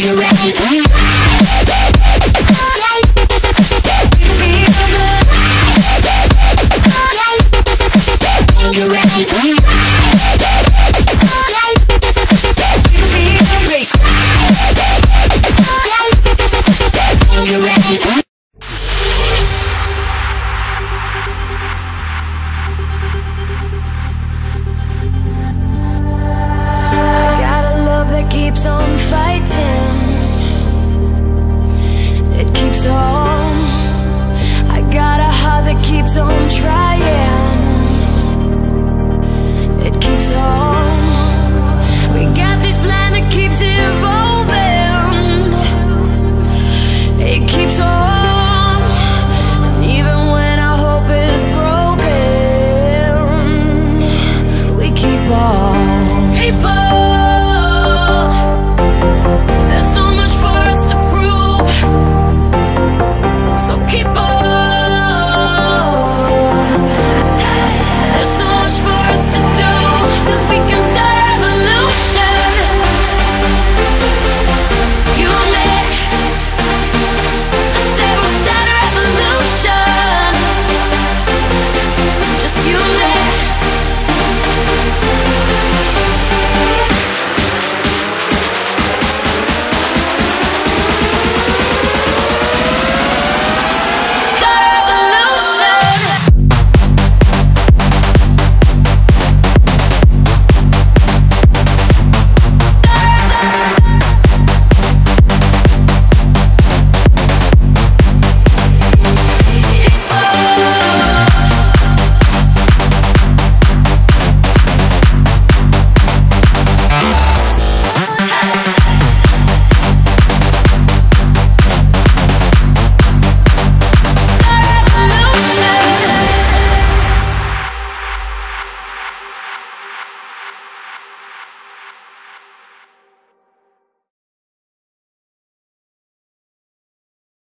you ready? keeps on